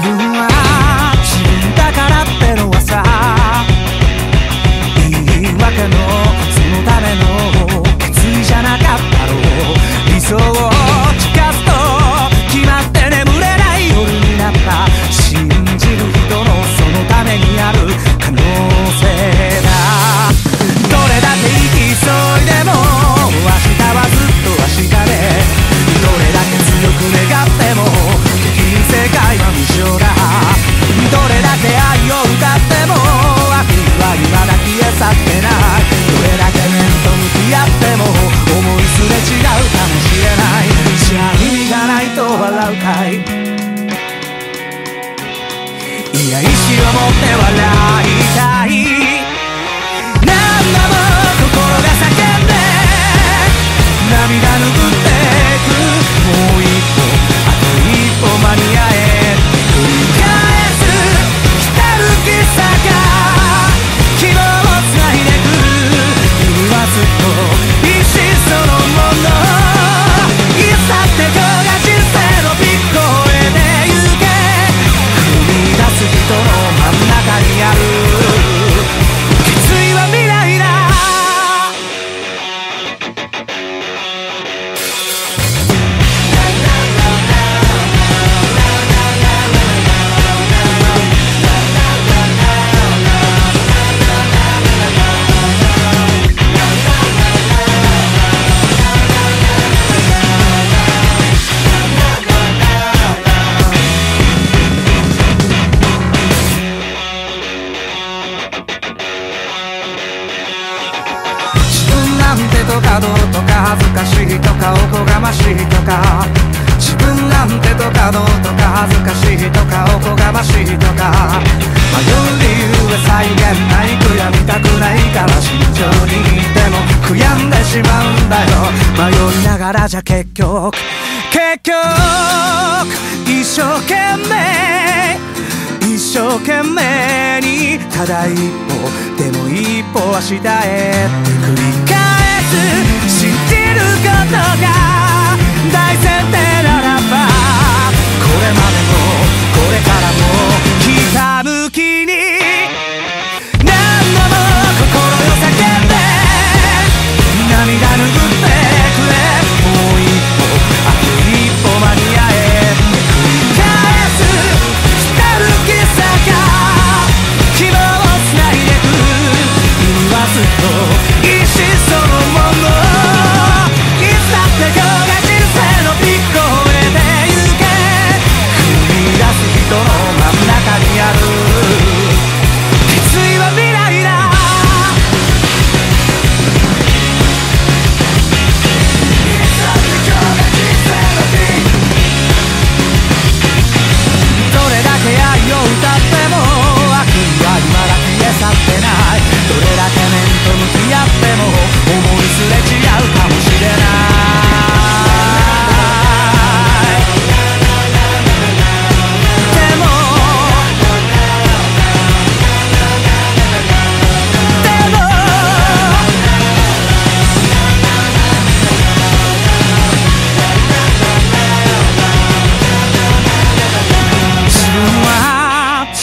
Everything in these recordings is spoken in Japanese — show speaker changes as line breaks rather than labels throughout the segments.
do I ないと笑うかいいや意志を持って笑いたいましいとか自分なんてとかどうとか恥ずかしいとかおこがましいとか。迷う理由は再現ない悔やみたくないから慎重にでも悔やんでしまうんだよ。迷いながらじゃ結局結局一生懸命一生懸命にただ一歩でも一歩は下へ繰り返す。信じることが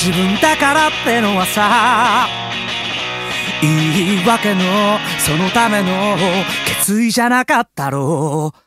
自分だからってのはさ言い訳のそのための決意じゃなかったろう。